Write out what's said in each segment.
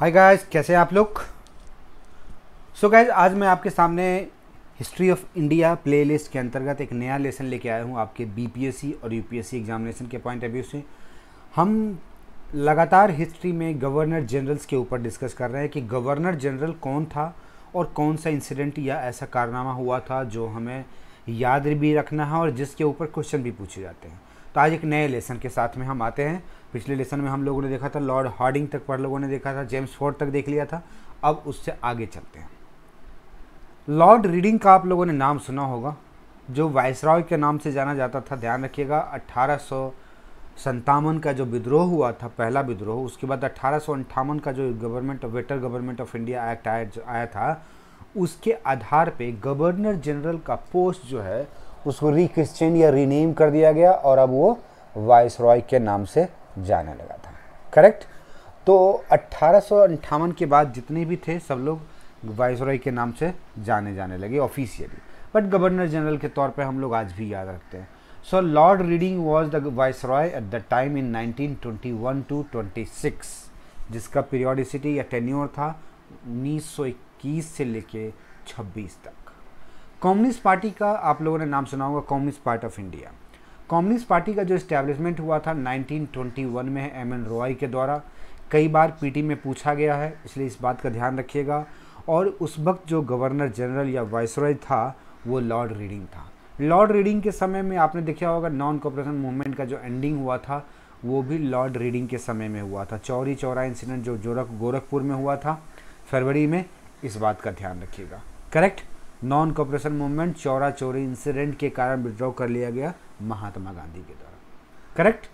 Hi guys कैसे हैं आप लोग? सो गाइस आज मैं आपके सामने हिस्ट्री ऑफ़ इंडिया प्लेलिस्ट के अंतर्गत एक नया लेसन लेके आया हूँ आपके बीपीएससी और यूपीएससी एग्जामिनेशन के पॉइंट ऑफ़ व्यू से। हम लगातार हिस्ट्री में गवर्नर जनरल्स के ऊपर डिस्कस कर रहे हैं कि गवर्नर जनरल कौन था और कौन सा इंसिडेंट या ऐसा कारनामा हुआ था जो हमें याद भी रखना है और जिसके ऊपर क्वेश्चन भी पूछे जाते हैं। तो आज एक नए लेसन के साथ में हम आते हैं। पिछले लेसन में हम लोगों ने देखा था, लॉर्ड हार्डिंग तक पर लोगों ने देखा था, जेम्स फोर्ड तक देख लिया था। अब उससे आगे चलते हैं। लॉर्ड रीडिंग का आप लोगों ने नाम सुना होगा, जो वायसरॉय के नाम से जाना जाता था। ध्यान रखिएगा अट्ठारह का जो विद्रोह हुआ था, पहला विद्रोह, उसके बाद अट्ठारह का जो गवर्नमेंट ऑफ़ वेटर गवर्नमेंट ऑफ़ इंडिया एक्ट आया आया था, उसके आधार पे गवर्नर जनरल का पोस्ट जो है, उसको रिक्रिश्चन या रीनेम कर दिया गया और अब वो वाइस रॉय के नाम से जाने लगा था। करेक्ट तो अट्ठारह के बाद जितने भी थे, सब लोग वाइस रॉय के नाम से जाने जाने लगे ऑफिशियली बट गवर्नर जनरल के तौर पे हम लोग आज भी याद रखते हैं। So Lord Reading was the viceroy at the time in 1921 to 26 जिसका पीरियोडिसिटी या टेन्योर था 1921 से लेके 26 तक। कम्युनिस्ट पार्टी का, आप लोगों ने नाम सुना होगा Communist Party of India communist party का जो इस्टेब्लिशमेंट हुआ था 1921 में एम एन रॉय के द्वारा, कई बार पीटी में पूछा गया है, इसलिए इस बात का ध्यान रखिएगा। और उस वक्त जो गवर्नर जनरल या वाइसरॉय था, वो लॉर्ड रीडिंग था। लॉर्ड रीडिंग के समय में आपने देखा होगा नॉन कॉपरेशन मूवमेंट का जो एंडिंग हुआ था, वो भी लॉर्ड रीडिंग के समय में हुआ था। चौरी चौरा इंसिडेंट जो जोरख गोरखपुर में हुआ था, फरवरी में, इस बात का ध्यान रखिएगा। Correct non cooperation movement Chaura Chauri incident के कारण विड्रॉ कर लिया गया महात्मा गांधी के द्वारा। करेक्ट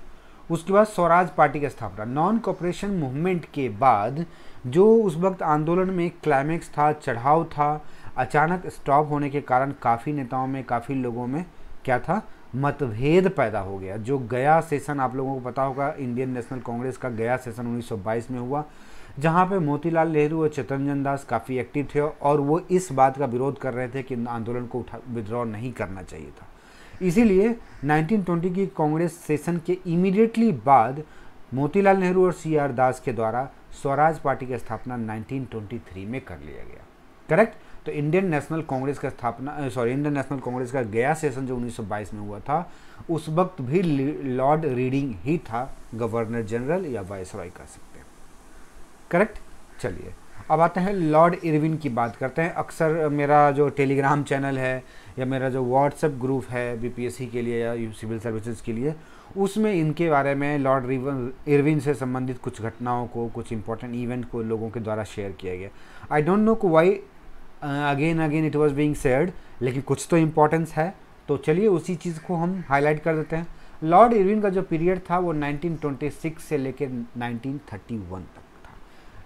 उसके बाद स्वराज पार्टी की स्थापना। नॉन कॉपरेशन मूवमेंट के बाद जो उस वक्त आंदोलन में क्लाइमेक्स था, चढ़ाव था, अचानक स्टॉप होने के कारण काफ़ी नेताओं में, काफ़ी लोगों में क्या था? मतभेद पैदा हो गया। जो गया सेशन आप लोगों को पता होगा इंडियन नेशनल कांग्रेस का गया सेशन 1922 में हुआ। जहाँ पे मोतीलाल नेहरू और चितरंजन दास काफ़ी एक्टिव थे और वो इस बात का विरोध कर रहे थे कि आंदोलन को उठा विद्रॉ नहीं करना चाहिए था। इसीलिए 1920 की कांग्रेस सेशन के इमीडिएटली बाद मोतीलाल नेहरू और सी आर दास के द्वारा स्वराज पार्टी की स्थापना 1923 में कर लिया गया। करेक्ट तो इंडियन नेशनल कांग्रेस का स्थापना सॉरी इंडियन नेशनल कांग्रेस का गया सेशन जो 1922 में हुआ था, उस वक्त भी लॉर्ड रीडिंग ही था गवर्नर जनरल या वायसरॉय हैं करेक्ट चलिए, अब आते हैं लॉर्ड इरविन की बात करते हैं। अक्सर मेरा जो टेलीग्राम चैनल है या मेरा जो व्हाट्सएप ग्रुप है बीपीएससी के लिए या सिविल सर्विसेज़ के लिए, उसमें इनके बारे में लॉर्ड इरविन से संबंधित कुछ घटनाओं को, कुछ इंपॉर्टेंट इवेंट को लोगों के द्वारा शेयर किया गया। I don't know why again again it was being said लेकिन कुछ तो इम्पोर्टेंस है। तो चलिए उसी चीज़ को हम हाईलाइट कर देते हैं। लॉर्ड इरविन का जो पीरियड था वो 1926 से लेकर 1931 तक।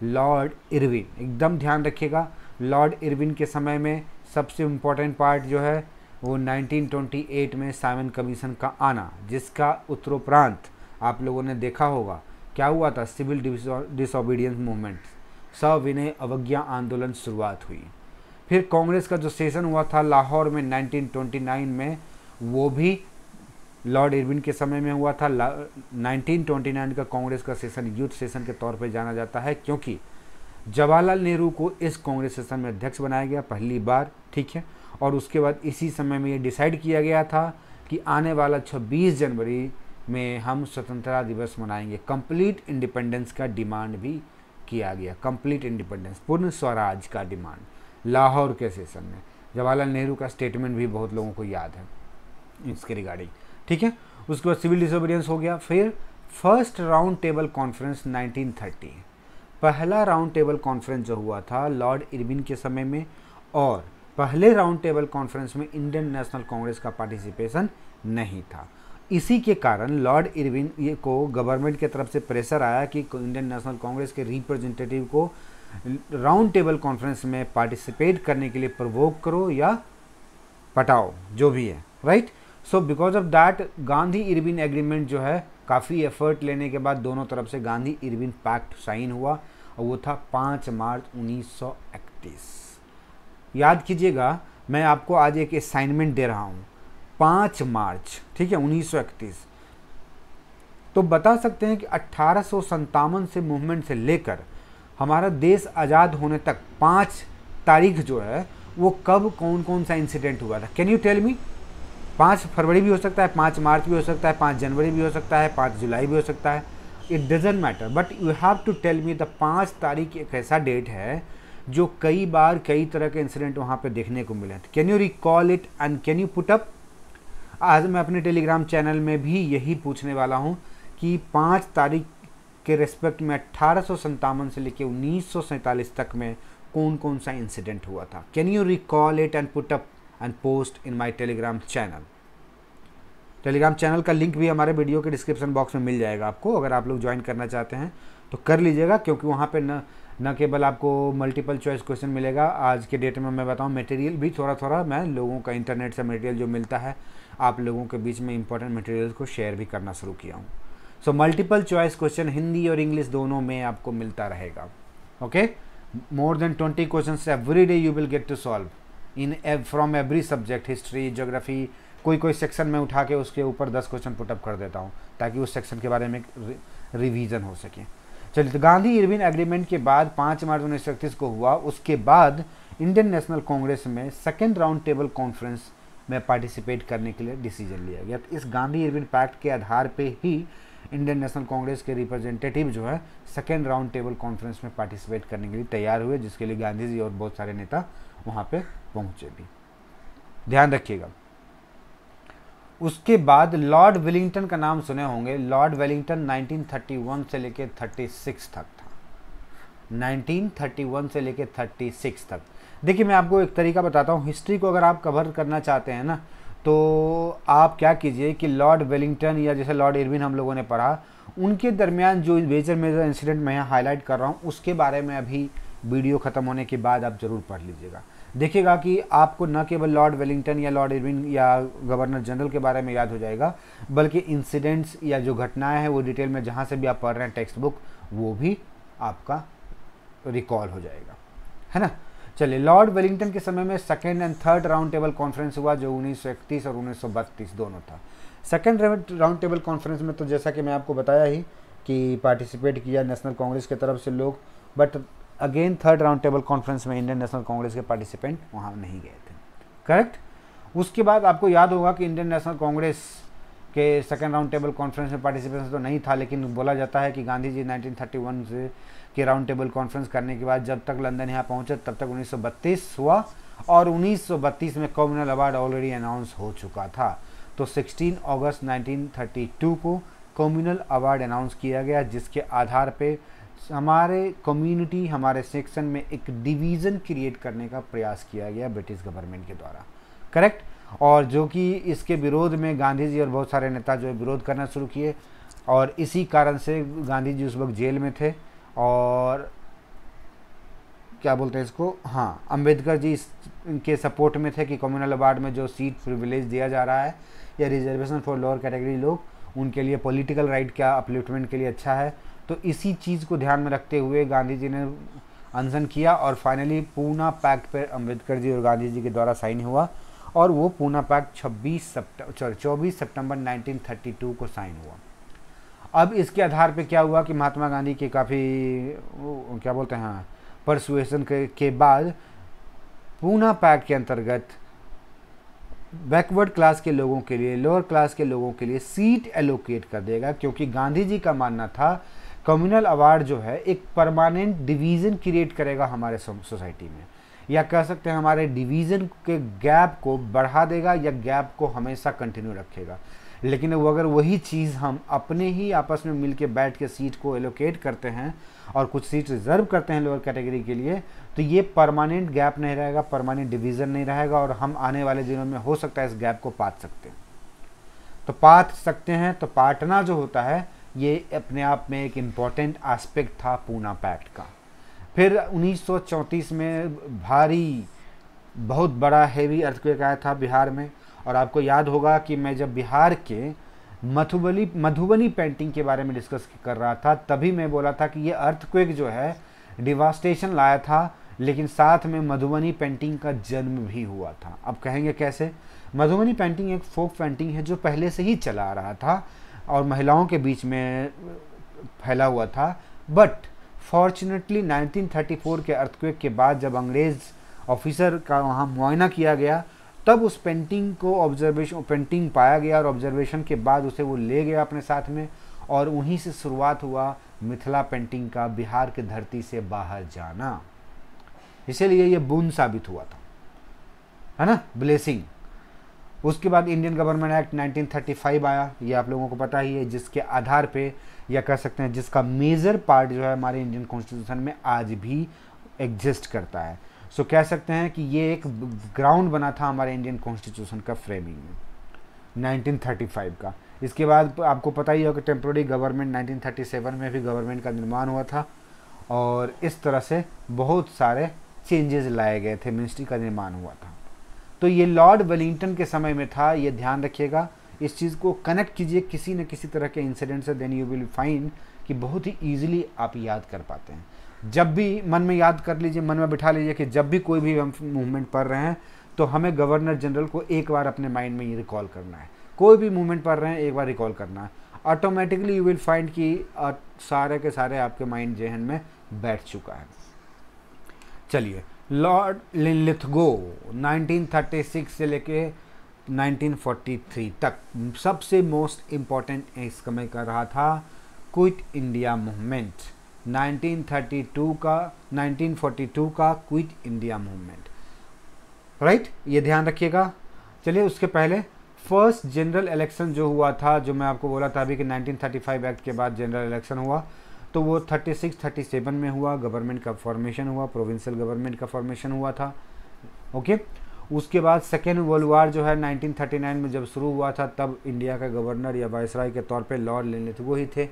Lord Irwin. एकदम ध्यान रखिएगा, लॉर्ड इरविन के समय में सबसे इम्पोर्टेंट पार्ट जो है, वो 1928 में साइमन कमीशन का आना, जिसका उत्तरोपरांत आप लोगों ने देखा होगा। क्या हुआ था? सिविल डिसोबीडियंस मूवमेंट सविनय अवज्ञा आंदोलन शुरुआत हुई। फिर कांग्रेस का जो सेशन हुआ था लाहौर में 1929 में, वो भी लॉर्ड इरविन के समय में हुआ था। 1929 का कांग्रेस का सेशन यूथ सेशन के तौर पर जाना जाता है, क्योंकि जवाहरलाल नेहरू को इस कांग्रेस सेशन में अध्यक्ष बनाया गया पहली बार, ठीक है? और उसके बाद इसी समय में ये डिसाइड किया गया था कि आने वाला 26 जनवरी में हम स्वतंत्रता दिवस मनाएँगे। कंप्लीट इंडिपेंडेंस का डिमांड भी किया गया। कंप्लीट इंडिपेंडेंस, पूर्ण स्वराज का डिमांड, लाहौर के सेशन में। जवाहरलाल नेहरू का स्टेटमेंट भी बहुत लोगों को याद है, इसके रिगार्डिंग। ठीक है? उसके बाद सिविल डिसोबीडियंस हो गया। फिर फ़र्स्ट राउंड टेबल कॉन्फ्रेंस 1930 पहला राउंड टेबल कॉन्फ्रेंस जो हुआ था लॉर्ड इरविन के समय में, और पहले राउंड टेबल कॉन्फ्रेंस में इंडियन नेशनल कांग्रेस का पार्टिसिपेशन नहीं था। इसी के कारण लॉर्ड इरविन ये को गवर्नमेंट की तरफ़ से प्रेशर आया कि इंडियन नेशनल कांग्रेस के रिप्रेजेंटेटिव को राउंड टेबल कॉन्फ्रेंस में पार्टिसिपेट करने के लिए प्रवोक करो या पटाओ, जो भी है right so because of that Gandhi Irwin agreement जो है, काफ़ी एफर्ट लेने के बाद दोनों तरफ़ से गांधी इरविन पैक्ट साइन हुआ और वो था पाँच मार्च 1931 याद कीजिएगा, मैं आपको आज एक असाइनमेंट दे रहा हूँ। पाँच मार्च, ठीक है 1931 तो बता सकते हैं कि अट्ठारह से मूवमेंट से लेकर हमारा देश आज़ाद होने तक पाँच तारीख जो है, वो कब कौन कौन सा इंसिडेंट हुआ था? कैन यू टेल मी पाँच फरवरी भी हो सकता है, पाँच मार्च भी हो सकता है, पाँच जनवरी भी हो सकता है, पाँच जुलाई भी हो सकता है। It doesn't matter but you have to tell me the पाँच तारीख एक ऐसा डेट है जो कई बार कई तरह के इंसिडेंट वहाँ पे देखने को मिले can you recall it and can you put up आज मैं अपने टेलीग्राम चैनल में भी यही पूछने वाला हूँ कि पाँच तारीख के रिस्पेक्ट में अट्ठारह से लेकर उन्नीस सौ सैंतालीस तक में कौन कौन सा इंसिडेंट हुआ था। Can you recall it and put up and post in my Telegram channel Telegram channel का लिंक भी हमारे वीडियो के डिस्क्रिप्शन बॉक्स में मिल जाएगा आपको, अगर आप लोग ज्वाइन करना चाहते हैं तो कर लीजिएगा, क्योंकि वहाँ पे न न केवल आपको मल्टीपल चॉइस क्वेश्चन मिलेगा। आज के डेट में मैं बताऊँ मटेरियल भी थोड़ा थोड़ा मैं लोगों का इंटरनेट से मटेरियल जो मिलता है, आप लोगों के बीच में इंपॉर्टेंट मटेरियल को शेयर भी करना शुरू किया हूँ। So multiple choice question Hindi और इंग्लिश दोनों में आपको मिलता रहेगा। Okay more than twenty question every day you will get to solve in from every subject history geography कोई कोई सेक्शन में उठा के उसके ऊपर दस क्वेश्चन पुटअप कर देता हूँ, ताकि उस सेक्शन के बारे में रिवीजन हो सके। चलिए तो गांधी इरविन एग्रीमेंट के बाद पाँच मार्च उन्नीस सौ इकतीस को हुआ। उसके बाद इंडियन नेशनल कांग्रेस में सेकेंड राउंड टेबल कॉन्फ्रेंस में पार्टिसिपेट करने के लिए डिसीज़न लिया गया। तो इस गांधी इरविन पैक्ट के आधार पर ही इंडियन नेशनल कांग्रेस के रिप्रेजेंटेटिव जो है सेकेंड राउंड टेबल कॉन्फ्रेंस में पार्टिसिपेट करने के लिए तैयार हुए, जिसके लिए गांधी जी और बहुत सारे नेता वहाँ पे पहुँचे भी। ध्यान रखिएगा। उसके बाद लॉर्ड वेलिंगटन का नाम सुने होंगे। लॉर्ड वेलिंगटन 1931 से लेकर 36 तक था। 1931 से लेकर 36 तक। देखिए, मैं आपको एक तरीका बताता हूँ। हिस्ट्री को अगर आप कवर करना चाहते हैं ना तो आप क्या कीजिए कि लॉर्ड वेलिंगटन या जैसे लॉर्ड इरविन हम लोगों ने पढ़ा, उनके दरमियान जो मेजर मेजर इंसिडेंट मैं यहाँ हाईलाइट कर रहा हूँ, उसके बारे में अभी वीडियो ख़त्म होने के बाद आप ज़रूर पढ़ लीजिएगा। देखिएगा कि आपको न केवल लॉर्ड वेलिंगटन या लॉर्ड इरविन या गवर्नर जनरल के बारे में याद हो जाएगा, बल्कि इंसिडेंट्स या जो घटनाएँ हैं वो डिटेल में जहाँ से भी आप पढ़ रहे हैं टेक्स्ट बुक वो भी आपका रिकॉल हो जाएगा। है ना? चलिए, लॉर्ड वेलिंगटन के समय में second and third round table conference हुआ, जो 1931 और 1932 दोनों था। सेकेंड राउंड टेबल कॉन्फ्रेंस में तो जैसा कि मैं आपको बताया ही कि पार्टिसिपेट किया नेशनल कांग्रेस की तरफ़ से लोग but again third round table conference में इंडियन नेशनल कांग्रेस के पार्टिसिपेंट वहाँ नहीं गए थे। करेक्ट? उसके बाद आपको याद होगा कि इंडियन नेशनल कांग्रेस के सेकेंड राउंड टेबल कॉन्फ्रेंस में पार्टिसिपेशन तो नहीं था, लेकिन बोला जाता है कि गांधी जी 1931 से के राउंड टेबल कॉन्फ्रेंस करने के बाद जब तक लंदन यहाँ पहुँचे, तब तक 1932 हुआ और 1932 में कम्युनल अवार्ड ऑलरेडी अनाउंस हो चुका था। तो 16 अगस्त 1932 को कम्युनल अवार्ड अनाउंस किया गया, जिसके आधार पे हमारे कम्युनिटी हमारे सेक्शन में एक डिवीज़न क्रिएट करने का प्रयास किया गया ब्रिटिश गवर्नमेंट के द्वारा। करेक्ट और जो कि इसके विरोध में गांधी जी और बहुत सारे नेता जो है विरोध करना शुरू किए और इसी कारण से गांधी जी उस वक्त जेल में थे और क्या बोलते हैं इसको? हाँ अंबेडकर जी इनके सपोर्ट में थे कि कम्युनल अवार्ड में जो सीट प्रिविलेज दिया जा रहा है या रिजर्वेशन फॉर लोअर कैटेगरी लोग, उनके लिए पॉलिटिकल राइट क्या अपलिफ्टमेंट के लिए अच्छा है तो इसी चीज़ को ध्यान में रखते हुए गांधी जी ने अनशन किया और फाइनली पूना पैक्ट पर अंबेडकर जी और गांधी जी के द्वारा साइन हुआ और वो पूना पैक्ट 26 सप्टेम्बर सॉरी चौबीस सितंबर 1932 को साइन हुआ। अब इसके आधार पे क्या हुआ कि महात्मा गांधी के काफ़ी क्या बोलते हैं परसुएसन के, के बाद पूना पैक्ट के अंतर्गत बैकवर्ड क्लास के लोगों के लिए लोअर क्लास के लोगों के लिए सीट एलोकेट कर देगा क्योंकि गांधी जी का मानना था कम्युनल अवार्ड जो है, एक परमानेंट डिवीज़न क्रिएट करेगा हमारे सोसाइटी में। या कह सकते हैं हमारे डिवीज़न के गैप को बढ़ा देगा या गैप को हमेशा कंटिन्यू रखेगा। लेकिन वो अगर वही चीज़ हम अपने ही आपस में मिल के बैठ के सीट को एलोकेट करते हैं और कुछ सीट रिज़र्व करते हैं लोअर कैटेगरी के लिए तो ये परमानेंट गैप नहीं रहेगा परमानेंट डिवीज़न नहीं रहेगा और हम आने वाले दिनों में हो सकता है इस गैप को पाट सकते हैं। तो पाट सकते हैं तो पाटना जो होता है ये अपने आप में एक इंपॉर्टेंट एस्पेक्ट था पूना पैक्ट का। फिर 1934 में भारी, बहुत बड़ा हैवी अर्थक्वेक आया था बिहार में। और आपको याद होगा कि मैं जब बिहार के मधुबनी मधुबनी पेंटिंग के बारे में डिस्कस कर रहा था, तभी मैं बोला था कि ये अर्थक्वेक जो है डिवास्टेशन लाया था, लेकिन साथ में मधुबनी पेंटिंग का जन्म भी हुआ था। अब कहेंगे कैसे? मधुबनी पेंटिंग एक फोक पेंटिंग है जो पहले से ही चला आ रहा था। और महिलाओं के बीच में फैला हुआ था। बट फॉर्चुनेटली 1934 के अर्थक्वेक के बाद जब अंग्रेज़ ऑफिसर का वहाँ मुआयना किया गया, तब उस पेंटिंग को ऑब्जर्वेशन पेंटिंग पाया गया और ऑब्जर्वेशन के बाद उसे वो ले गया अपने साथ में और वहीं से शुरुआत हुआ मिथिला पेंटिंग का, बिहार के धरती से बाहर जाना। इसीलिए ये बूंद साबित हुआ था। है ना? ब्लेसिंग उसके बाद इंडियन गवर्नमेंट एक्ट 1935 आया, ये आप लोगों को पता ही है, जिसके आधार पे, या कह सकते हैं, जिसका मेजर पार्ट जो है हमारे इंडियन कॉन्स्टिट्यूशन में आज भी एग्जिस्ट करता है। सो कह सकते हैं कि ये एक ग्राउंड बना था हमारे इंडियन कॉन्स्टिट्यूशन का फ्रेमिंग में 1935 का। इसके बाद आपको पता ही होगा कि टेम्प्रोरी गवर्नमेंट 1937 में भी गवर्नमेंट का निर्माण हुआ था, और इस तरह से बहुत सारे चेंजेस लाए गए थे मिनिस्ट्री का निर्माण हुआ था। तो ये लॉर्ड वेलिंगटन के समय में था, ये ध्यान रखिएगा। इस चीज़ को कनेक्ट कीजिए, किसी न किसी तरह के इंसिडेंट से देन यू विल फाइंड कि बहुत ही ईजिली आप याद कर पाते हैं। जब भी मन में याद कर लीजिए, मन में बिठा लीजिए कि जब भी कोई भी हम मूवमेंट पढ़ रहे हैं तो हमें गवर्नर जनरल को एक बार अपने माइंड में ये रिकॉल करना है। कोई भी मूवमेंट पढ़ रहे हैं, एक बार रिकॉल करना है। ऑटोमेटिकली यू विल फाइंड कि सारे के सारे आपके माइंड जहन में बैठ चुका है। चलिए लॉर्ड लिथगो 1936 से लेके 1943 तक सबसे मोस्ट इंपॉर्टेंट इस समय कर रहा था क्विट इंडिया मूवमेंट। 1932 का 1942 का क्विट इंडिया मूवमेंट। राइट? ये ध्यान रखिएगा। चलिए उसके पहले, फ़र्स्ट जनरल इलेक्शन जो हुआ था, जो मैं आपको बोला था अभी कि 1935 एक्ट के बाद जनरल इलेक्शन हुआ तो वो 36 37 में हुआ गवर्नमेंट का फॉर्मेशन हुआ प्रोविंशियल गवर्नमेंट का फॉर्मेशन हुआ था ओके उसके बाद सेकेंड वर्ल्ड वार जो है 1939 में जब शुरू हुआ था तब इंडिया का गवर्नर या वायसराय के तौर पे लॉर्ड लेने वो ही थे।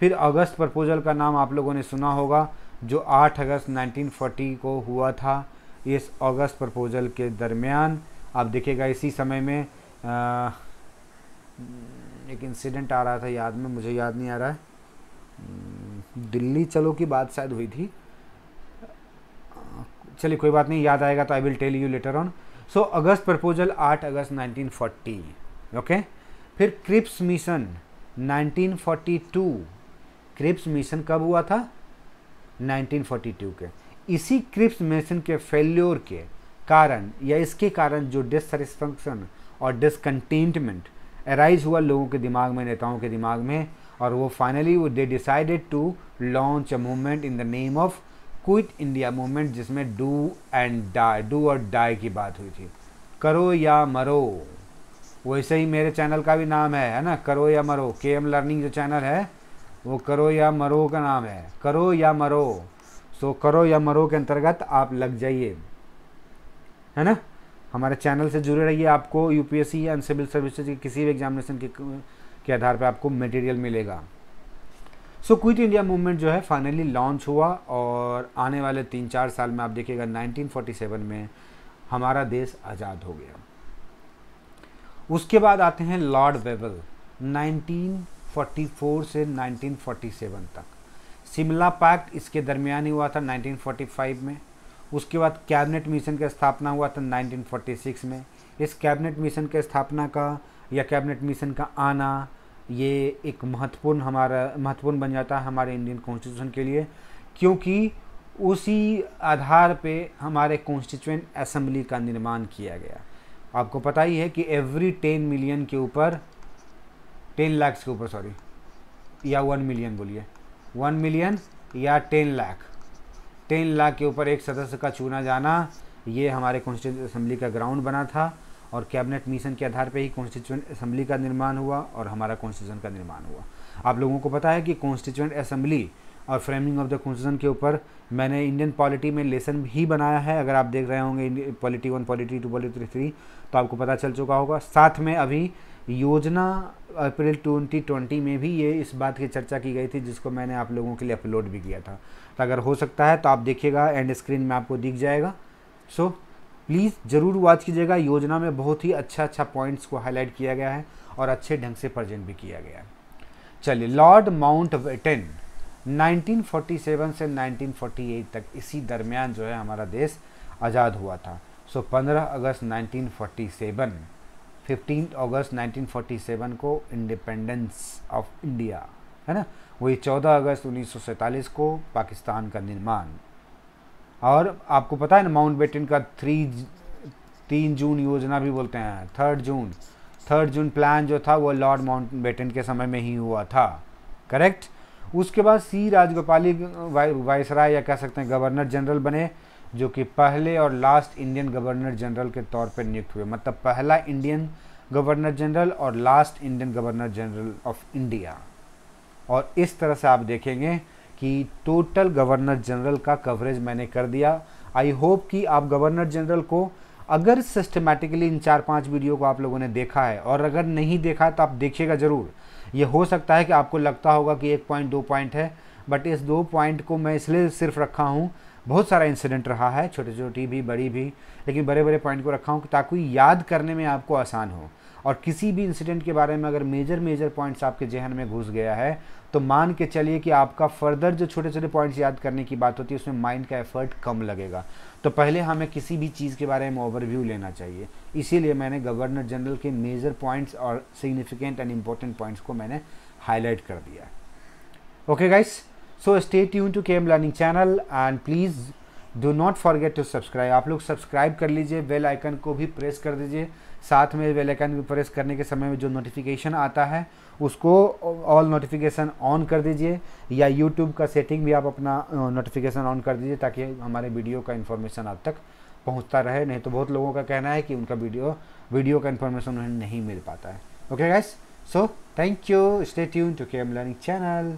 फिर अगस्त प्रपोजल का नाम आप लोगों ने सुना होगा जो 8 अगस्त 1940 को हुआ था इस अगस्त प्रपोजल के दरमियान। आप देखिएगा इसी समय में आ, एक इंसिडेंट आ रहा था याद में मुझे याद नहीं आ रहा है। दिल्ली चलो की बात शायद हुई थी। चलिए, कोई बात नहीं, याद आएगा तो I will tell you later on so August proposal 8 August 1940 okay फिर क्रिप्स मिशन 1942 क्रिप्स मिशन कब हुआ था? 1942 के। इसी क्रिप्स मिशन के फेल्योर के कारण या इसके कारण जो डिससेटिस्फैक्शन और डिसकंटेंटमेंट अराइज हुआ लोगों के दिमाग में, नेताओं के दिमाग में और वो फाइनली वो they decided to launch a movement in the name of quit India movement जिसमें डू एंड डाई डू और डाई की बात हुई थी। करो या मरो, वैसे ही मेरे चैनल का भी नाम है है ना? करो या मरो के एम लर्निंग जो चैनल है, वो करो या मरो का नाम है। करो या मरो सो करो या मरो के अंतर्गत आप लग जाइए, है ना? हमारे चैनल से जुड़े रहिए, आपको यूपीएससी या सिविल सर्विसेज़ के किसी भी एग्जामिनेशन के के आधार पर आपको मटेरियल मिलेगा। सो क्विट इंडिया मूवमेंट जो है फाइनली लॉन्च हुआ और आने वाले तीन चार साल में आप देखिएगा 1947 में हमारा देश आज़ाद हो गया। उसके बाद आते हैं लॉर्ड वेबल 1944 से 1947 तक। सिमला पैक्ट इसके दरमियान ही हुआ था 1945 में। उसके बाद कैबिनेट मिशन का स्थापना हुआ था 1946 में। इस कैबिनेट मिशन के स्थापना का या कैबिनेट मिशन का आना ये एक महत्वपूर्ण हमारा, महत्वपूर्ण बन जाता है हमारे इंडियन कॉन्स्टिट्यूशन के लिए, क्योंकि उसी आधार पे हमारे कॉन्स्टिट्यूंट असम्बली का निर्माण किया गया। आपको पता ही है कि एवरी टेन मिलियन के ऊपर टेन लैक्स के ऊपर सॉरी या वन मिलियन बोलिए वन मिलियन या टेन लाख टेन लाख के ऊपर एक सदस्य का चुना जाना, ये हमारे कॉन्स्टिट्यूंट असम्बली का ग्राउंड बना था। और कैबिनेट मिशन के आधार पर ही कॉन्स्टिट्यूंट असेंबली का निर्माण हुआ और हमारा कॉन्स्टिट्यूशन का निर्माण हुआ। आप लोगों को पता है कि कॉन्स्टिट्यूंट असेंबली और फ्रेमिंग ऑफ़ द कॉन्स्टिट्यूशन के ऊपर मैंने इंडियन पॉलिटी में लेसन ही बनाया है। अगर आप देख रहे होंगे polity one polity two polity three तो आपको पता चल चुका होगा। साथ में अभी योजना अप्रैल 2020 में भी ये इस बात की चर्चा की गई थी जिसको मैंने आप लोगों के लिए अपलोड भी किया था। तो अगर हो सकता है तो आप देखिएगा एंड स्क्रीन में आपको दिख जाएगा। सो so, प्लीज़ ज़रूर वॉच कीजिएगा। योजना में बहुत ही अच्छा अच्छा पॉइंट्स को हाईलाइट किया गया है और अच्छे ढंग से प्रेजेंट भी किया गया है। चलिए लॉर्ड माउंट वेटन 1947 से 1948 तक इसी दरमियान जो है हमारा देश आज़ाद हुआ था। सो so, 15 अगस्त 1947 15 अगस्त 1947 को इंडिपेंडेंस ऑफ़ इंडिया है ना? वही 14 अगस्त उन्नीस सौ सैंतालीस को पाकिस्तान का निर्माण। और आपको पता है ना माउंट बेटन का थ्री तीन जून योजना भी बोलते हैं third June. Third June plan जो था, वो लॉर्ड माउंट बेटन के समय में ही हुआ था। करेक्ट उसके बाद सी राजगोपाली वायसराय या कह सकते हैं गवर्नर जनरल बने, जो कि पहले और लास्ट इंडियन गवर्नर जनरल के तौर पर नियुक्त हुए। मतलब पहला इंडियन गवर्नर जनरल और last Indian governor general of India और इस तरह से आप देखेंगे कि टोटल गवर्नर जनरल का कवरेज मैंने कर दिया। आई होप कि आप गवर्नर जनरल को अगर सिस्टमेटिकली इन चार पाँच वीडियो को आप लोगों ने देखा है, और अगर नहीं देखा है तो आप देखिएगा ज़रूर। ये हो सकता है कि आपको लगता होगा कि एक पॉइंट दो पॉइंट है बट इस दो पॉइंट को मैं इसलिए सिर्फ़ रखा हूँ। बहुत सारा इंसिडेंट रहा है छोटी छोटी भी, बड़ी भी, लेकिन बड़े बड़े पॉइंट को रखा हूँ ताकि याद करने में आपको आसान हो। और किसी भी इंसिडेंट के बारे में अगर मेजर मेजर पॉइंट्स आपके जहन में घुस गया है तो मान के चलिए कि आपका फर्दर जो छोटे छोटे पॉइंट्स याद करने की बात होती है, उसमें माइंड का एफर्ट कम लगेगा। तो पहले हमें किसी भी चीज़ के बारे में ओवरव्यू लेना चाहिए। इसीलिए मैंने गवर्नर जनरल के मेजर पॉइंट्स और सिग्निफिकेंट एंड इम्पोर्टेंट पॉइंट्स को मैंने हाईलाइट कर दिया okay guys so stay tune to KM learning channel and please do not forget to subscribe आप लोग सब्सक्राइब कर लीजिए बेल आइकन को भी प्रेस कर दीजिए। साथ में बेल आइकन प्रेस करने के समय में जो नोटिफिकेशन आता है, उसको ऑल नोटिफिकेशन ऑन कर दीजिए, या यूट्यूब का सेटिंग भी आप अपना नोटिफिकेशन ऑन कर दीजिए, ताकि हमारे वीडियो का इन्फॉर्मेशन आप तक पहुँचता रहे। नहीं तो बहुत लोगों का कहना है कि उनका वीडियो वीडियो का इन्फॉर्मेशन उन्हें नहीं मिल पाता है। Okay guys so thank you stay tune to K M learning channel